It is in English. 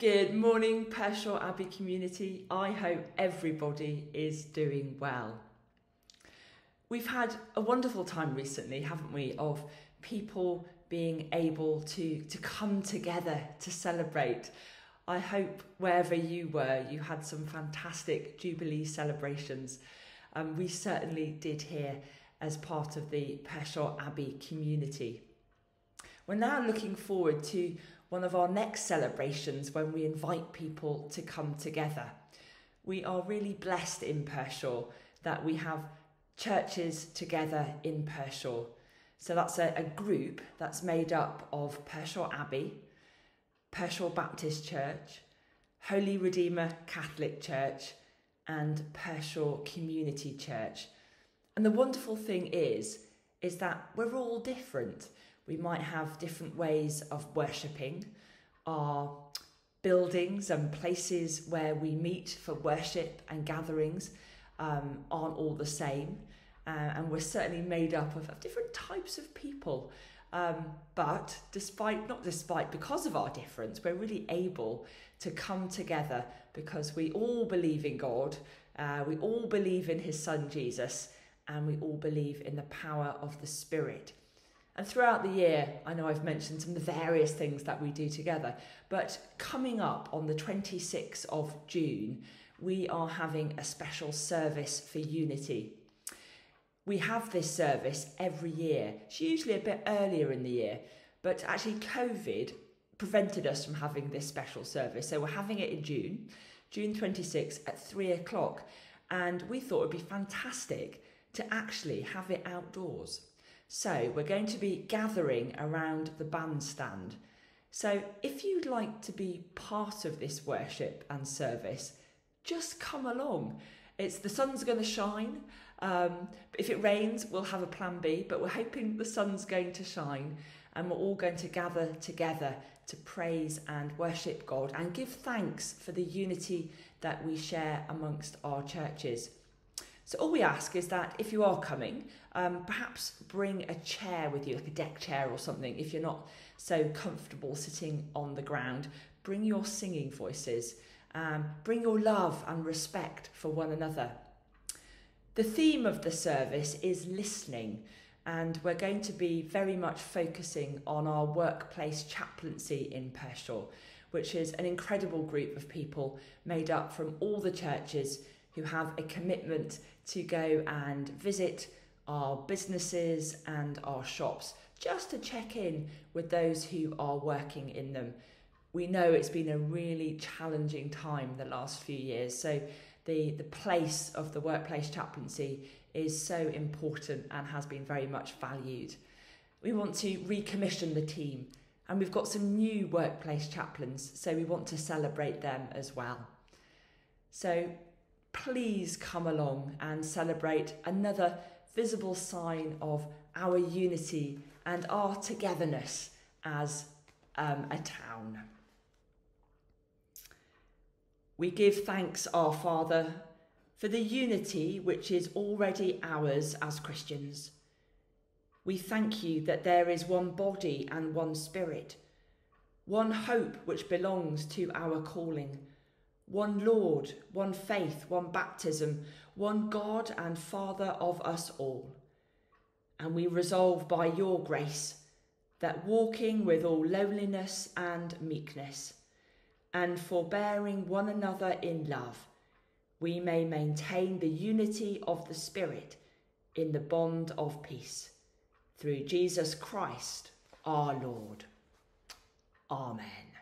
Good morning, Pershore Abbey community. I hope everybody is doing well. We've had a wonderful time recently, haven't we, of people being able to, to come together to celebrate. I hope wherever you were, you had some fantastic Jubilee celebrations. Um, we certainly did here as part of the Pershore Abbey community. We're now looking forward to one of our next celebrations when we invite people to come together. We are really blessed in Pershore that we have churches together in Pershore. So that's a, a group that's made up of Pershore Abbey, Pershore Baptist Church, Holy Redeemer Catholic Church, and Pershore Community Church. And the wonderful thing is, is that we're all different. We might have different ways of worshipping. Our buildings and places where we meet for worship and gatherings um, aren't all the same. Uh, and we're certainly made up of, of different types of people. Um, but despite, not despite, because of our difference, we're really able to come together because we all believe in God, uh, we all believe in His Son Jesus, and we all believe in the power of the Spirit. And throughout the year, I know I've mentioned some of the various things that we do together, but coming up on the 26th of June, we are having a special service for unity. We have this service every year. It's usually a bit earlier in the year, but actually, COVID prevented us from having this special service. So we're having it in June, June 26th at three o'clock. And we thought it'd be fantastic to actually have it outdoors. So we're going to be gathering around the bandstand. So if you'd like to be part of this worship and service, just come along. It's the sun's going to shine. Um, if it rains, we'll have a plan B, but we're hoping the sun's going to shine and we're all going to gather together to praise and worship God and give thanks for the unity that we share amongst our churches. So all we ask is that if you are coming, um, perhaps bring a chair with you, like a deck chair or something. If you're not so comfortable sitting on the ground, bring your singing voices. Um, bring your love and respect for one another. The theme of the service is listening, and we're going to be very much focusing on our workplace chaplaincy in Pershore, which is an incredible group of people made up from all the churches who have a commitment to go and visit our businesses and our shops just to check in with those who are working in them. We know it's been a really challenging time the last few years, so the, the place of the workplace chaplaincy is so important and has been very much valued. We want to recommission the team, and we've got some new workplace chaplains, so we want to celebrate them as well. So please come along and celebrate another visible sign of our unity and our togetherness as um, a town. We give thanks, our Father, for the unity which is already ours as Christians. We thank you that there is one body and one spirit, one hope which belongs to our calling one Lord, one faith, one baptism, one God and Father of us all. And we resolve by your grace that walking with all lowliness and meekness, and forbearing one another in love, we may maintain the unity of the Spirit in the bond of peace. Through Jesus Christ our Lord. Amen.